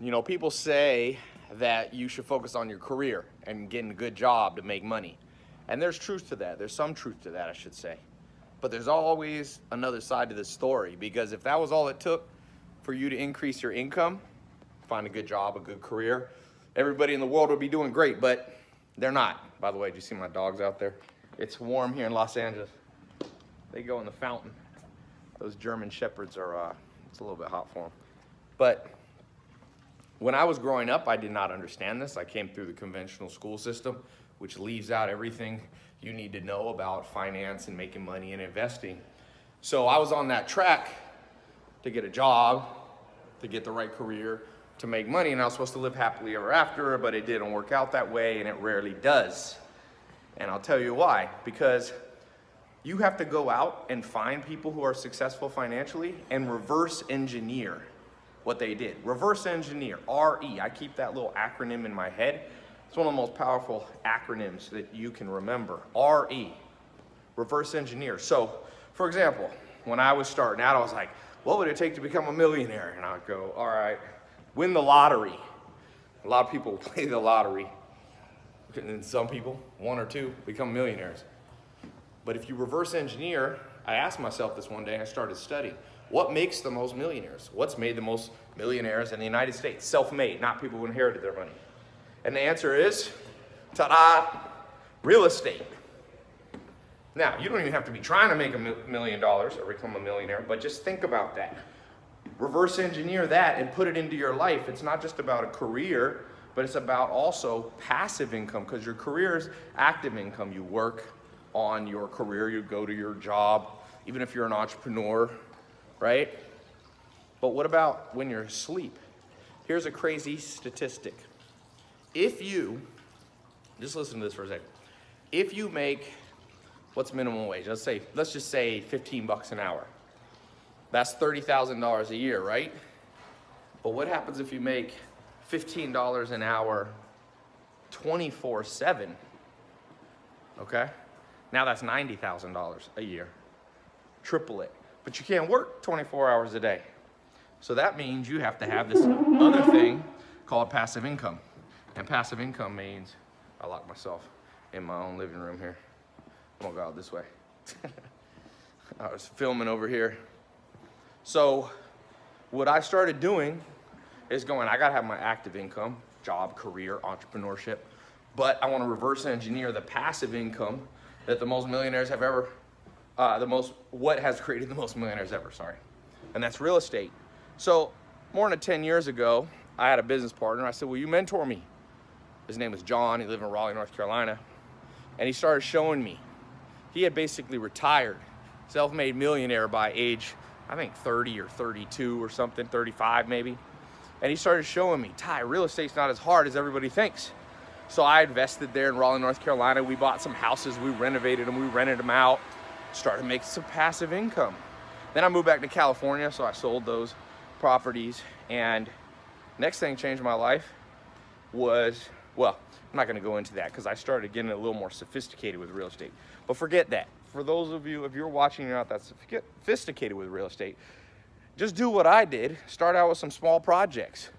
you know, people say that you should focus on your career and getting a good job to make money. And there's truth to that. There's some truth to that, I should say. But there's always another side to the story because if that was all it took for you to increase your income, find a good job, a good career, everybody in the world would be doing great, but they're not. By the way, do you see my dogs out there? It's warm here in Los Angeles. They go in the fountain. Those German Shepherds are, uh, it's a little bit hot for them. But when I was growing up, I did not understand this. I came through the conventional school system, which leaves out everything you need to know about finance and making money and investing. So I was on that track to get a job, to get the right career, to make money, and I was supposed to live happily ever after, but it didn't work out that way, and it rarely does. And I'll tell you why. Because you have to go out and find people who are successful financially and reverse engineer what they did. Reverse engineer, RE. I keep that little acronym in my head. It's one of the most powerful acronyms that you can remember. RE, reverse engineer. So, for example, when I was starting out, I was like, what would it take to become a millionaire? And I'd go, all right, win the lottery. A lot of people play the lottery. And then some people, one or two, become millionaires. But if you reverse engineer, I asked myself this one day, I started studying. What makes the most millionaires? What's made the most millionaires in the United States? Self-made, not people who inherited their money. And the answer is, ta-da, real estate. Now, you don't even have to be trying to make a million dollars or become a millionaire, but just think about that. Reverse engineer that and put it into your life. It's not just about a career, but it's about also passive income because your career is active income. You work on your career, you go to your job, even if you're an entrepreneur, right? But what about when you're asleep? Here's a crazy statistic. If you, just listen to this for a second. If you make, what's minimum wage? Let's say, let's just say 15 bucks an hour. That's $30,000 a year, right? But what happens if you make $15 an hour 24 seven? Okay? Now that's $90,000 a year. Triple it but you can't work 24 hours a day. So that means you have to have this other thing called passive income. And passive income means, I lock myself in my own living room here. I'm gonna go out this way. I was filming over here. So what I started doing is going, I gotta have my active income, job, career, entrepreneurship, but I wanna reverse engineer the passive income that the most millionaires have ever uh, the most, what has created the most millionaires ever, sorry. And that's real estate. So more than 10 years ago, I had a business partner. I said, will you mentor me? His name was John. He lived in Raleigh, North Carolina. And he started showing me. He had basically retired, self-made millionaire by age, I think 30 or 32 or something, 35 maybe. And he started showing me, Tai, real estate's not as hard as everybody thinks. So I invested there in Raleigh, North Carolina. We bought some houses, we renovated them, we rented them out started making some passive income. Then I moved back to California, so I sold those properties. And next thing changed my life was, well, I'm not gonna go into that because I started getting a little more sophisticated with real estate. But forget that. For those of you, if you're watching, you're not that sophisticated with real estate, just do what I did. Start out with some small projects.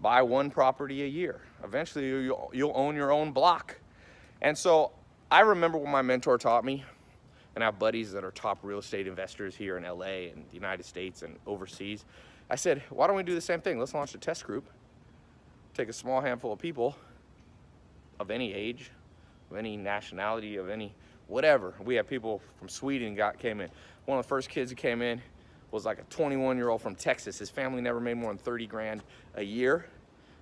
Buy one property a year. Eventually, you'll, you'll own your own block. And so I remember what my mentor taught me and I have buddies that are top real estate investors here in LA and the United States and overseas. I said, why don't we do the same thing? Let's launch a test group. Take a small handful of people of any age, of any nationality, of any whatever. We have people from Sweden got came in. One of the first kids that came in was like a 21 year old from Texas. His family never made more than 30 grand a year.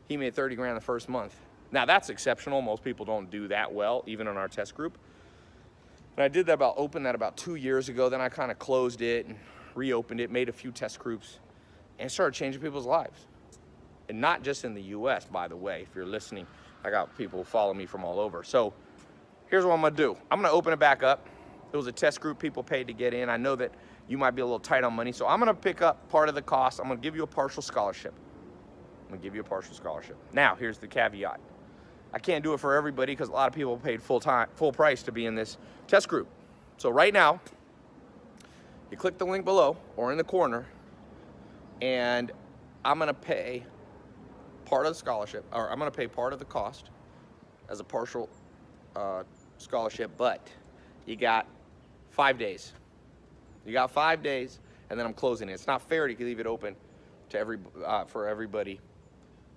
He made 30 grand the first month. Now that's exceptional. Most people don't do that well, even in our test group. And I did that about, opened that about two years ago. Then I kind of closed it and reopened it, made a few test groups, and started changing people's lives. And not just in the US, by the way, if you're listening. I got people follow me from all over. So here's what I'm gonna do. I'm gonna open it back up. It was a test group people paid to get in. I know that you might be a little tight on money, so I'm gonna pick up part of the cost. I'm gonna give you a partial scholarship. I'm gonna give you a partial scholarship. Now, here's the caveat. I can't do it for everybody because a lot of people paid full time, full price to be in this test group. So right now, you click the link below or in the corner, and I'm gonna pay part of the scholarship, or I'm going to pay part of the cost as a partial uh, scholarship, but you got five days. You got five days, and then I'm closing it. It's not fair to leave it open to every uh, for everybody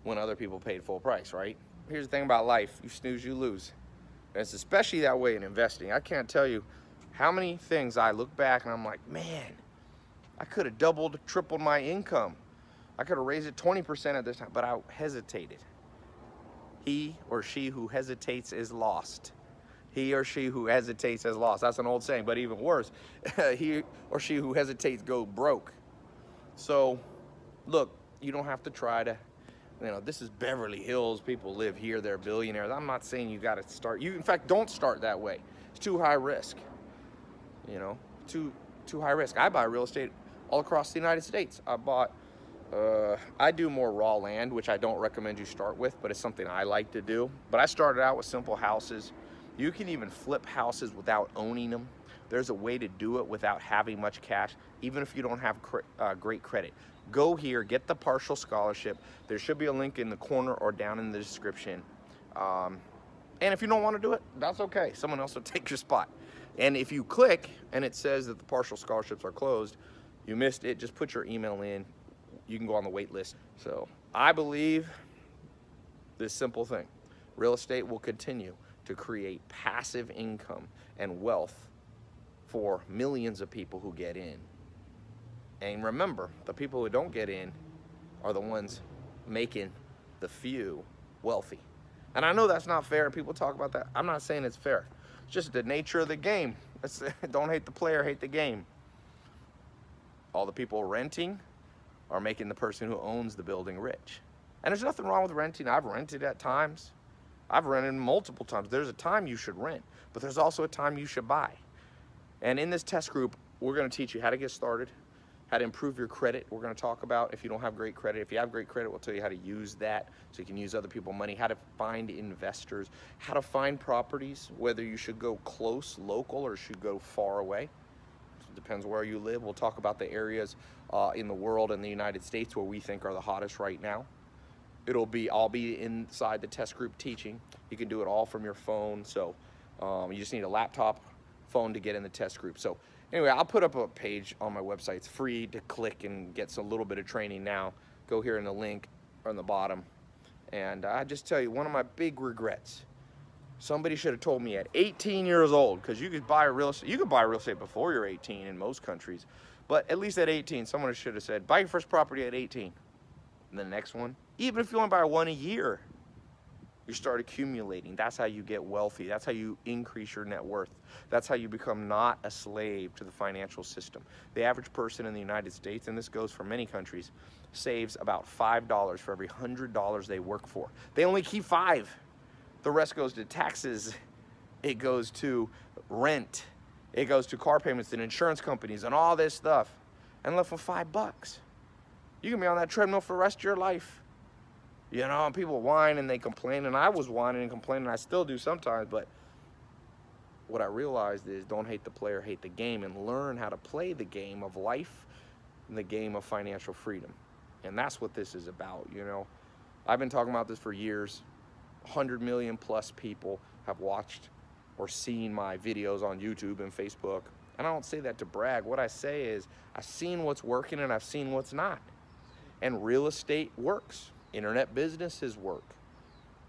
when other people paid full price, right? Here's the thing about life: you snooze, you lose. And it's especially that way in investing. I can't tell you how many things I look back and I'm like, man, I could have doubled, tripled my income. I could have raised it 20% at this time, but I hesitated. He or she who hesitates is lost. He or she who hesitates has lost. That's an old saying, but even worse, he or she who hesitates go broke. So, look, you don't have to try to, you know, this is Beverly Hills. People live here, they're billionaires. I'm not saying you got to start. You, in fact, don't start that way. It's too high risk. You know, too too high risk. I buy real estate all across the United States. I bought uh, I do more raw land, which I don't recommend you start with, but it's something I like to do. But I started out with simple houses. You can even flip houses without owning them. There's a way to do it without having much cash, even if you don't have cre uh, great credit. Go here, get the partial scholarship. There should be a link in the corner or down in the description. Um, and if you don't want to do it, that's okay. Someone else will take your spot. And if you click and it says that the partial scholarships are closed, you missed it, just put your email in you can go on the wait list. So I believe this simple thing. Real estate will continue to create passive income and wealth for millions of people who get in. And remember, the people who don't get in are the ones making the few wealthy. And I know that's not fair. And people talk about that. I'm not saying it's fair. It's just the nature of the game. don't hate the player, hate the game. All the people renting are making the person who owns the building rich. And there's nothing wrong with renting. I've rented at times. I've rented multiple times. There's a time you should rent, but there's also a time you should buy. And in this test group, we're going to teach you how to get started, how to improve your credit. We're going to talk about if you don't have great credit. If you have great credit, we'll tell you how to use that so you can use other people's money, how to find investors, how to find properties, whether you should go close, local, or should go far away. It depends where you live. We'll talk about the areas uh, in the world and the United States where we think are the hottest right now. It'll be, I'll be inside the test group teaching. You can do it all from your phone. So um, you just need a laptop phone to get in the test group. So anyway, I'll put up a page on my website. It's free to click and get a little bit of training now. Go here in the link on the bottom. And I just tell you, one of my big regrets Somebody should have told me at 18 years old, because you could buy real estate. You could buy real estate before you're 18 in most countries, but at least at 18, someone should have said, buy your first property at 18. And the next one, even if you only buy one a year, you start accumulating. That's how you get wealthy. That's how you increase your net worth. That's how you become not a slave to the financial system. The average person in the United States, and this goes for many countries, saves about $5 for every $100 they work for. They only keep five. The rest goes to taxes. It goes to rent. It goes to car payments and insurance companies and all this stuff. And left with five bucks. You can be on that treadmill for the rest of your life. You know, and people whine and they complain, and I was whining and complaining, I still do sometimes, but what I realized is don't hate the player, hate the game, and learn how to play the game of life and the game of financial freedom. And that's what this is about, you know. I've been talking about this for years. 100 million plus people have watched or seen my videos on YouTube and Facebook. And I don't say that to brag. What I say is I've seen what's working and I've seen what's not. And real estate works. Internet businesses work.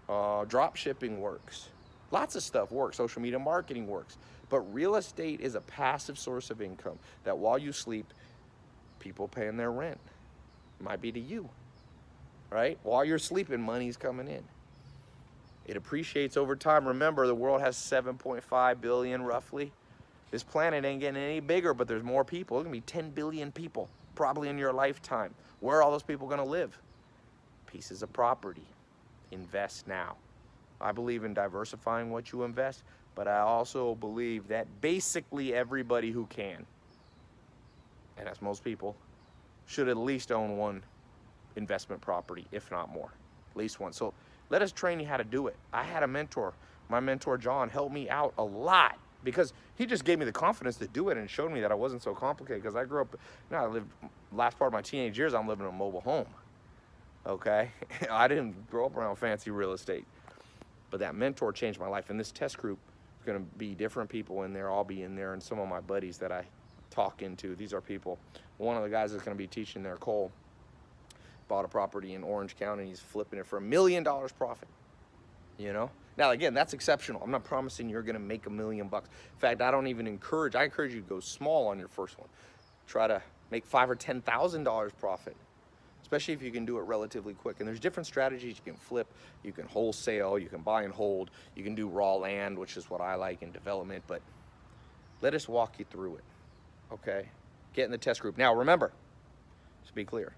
Uh, drop shipping works. Lots of stuff works. Social media marketing works. But real estate is a passive source of income that while you sleep, people paying their rent. Might be to you, right? While you're sleeping, money's coming in. It appreciates over time. Remember, the world has 7.5 billion roughly. This planet ain't getting any bigger, but there's more people. There's gonna be 10 billion people probably in your lifetime. Where are all those people gonna live? Pieces of property. Invest now. I believe in diversifying what you invest, but I also believe that basically everybody who can, and that's most people, should at least own one investment property, if not more. At least one. So let us train you how to do it. I had a mentor. My mentor, John, helped me out a lot because he just gave me the confidence to do it and showed me that I wasn't so complicated because I grew up, you know, I lived, last part of my teenage years, I'm living in a mobile home. Okay, I didn't grow up around fancy real estate, but that mentor changed my life. And this test group is going to be different people in there. I'll be in there, and some of my buddies that I talk into. These are people. One of the guys that's going to be teaching there, Cole, bought a property in Orange County. He's flipping it for a million dollars profit. You know. Now again, that's exceptional. I'm not promising you're going to make a million bucks. In fact, I don't even encourage. I encourage you to go small on your first one. Try to make five or ten thousand dollars profit especially if you can do it relatively quick. And there's different strategies. You can flip, you can wholesale, you can buy and hold, you can do raw land, which is what I like in development. But let us walk you through it, okay? Get in the test group. Now, remember, to be clear,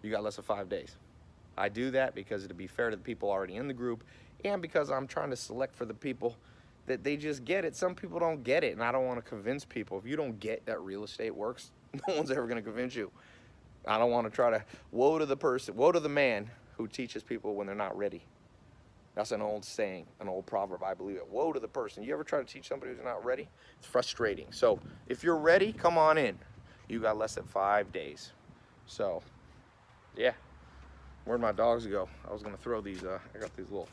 you got less than five days. I do that because to be fair to the people already in the group and because I'm trying to select for the people that they just get it. Some people don't get it, and I don't want to convince people. If you don't get that real estate works, no one's ever going to convince you. I don't want to try to, woe to the person, woe to the man who teaches people when they're not ready. That's an old saying, an old proverb, I believe it. Woe to the person. You ever try to teach somebody who's not ready? It's frustrating. So if you're ready, come on in. You got less than five days. So, yeah. Where'd my dogs go? I was gonna throw these, uh, I got these little,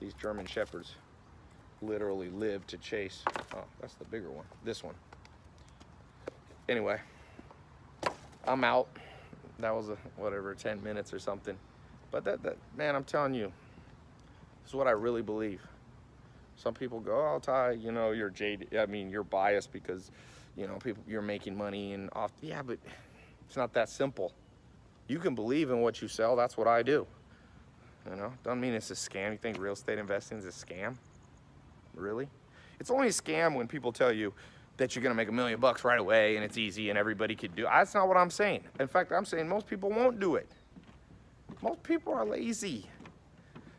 these German Shepherds literally live to chase. Oh, that's the bigger one. This one. Anyway. I'm out. That was a whatever 10 minutes or something. But that, that man, I'm telling you, this is what I really believe. Some people go, "Oh, Tai, you know, you're jaded. I mean, you're biased because, you know, people you're making money and off. Yeah, but it's not that simple. You can believe in what you sell. That's what I do. You know, doesn't mean it's a scam. You think real estate investing is a scam? Really? It's only a scam when people tell you, that you're gonna make a million bucks right away and it's easy and everybody could do. it. That's not what I'm saying. In fact, I'm saying most people won't do it. Most people are lazy.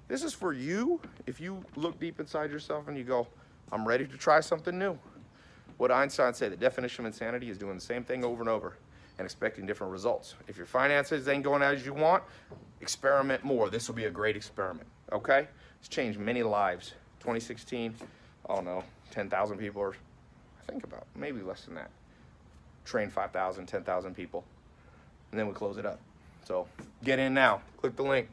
This is for you if you look deep inside yourself and you go, I'm ready to try something new. What Einstein said, the definition of insanity is doing the same thing over and over and expecting different results. If your finances ain't going as you want, experiment more. This will be a great experiment, okay? It's changed many lives. 2016, I don't know, 10,000 people are think about, maybe less than that. Train 5,000, 10,000 people, and then we close it up. So get in now, click the link.